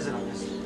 手テです。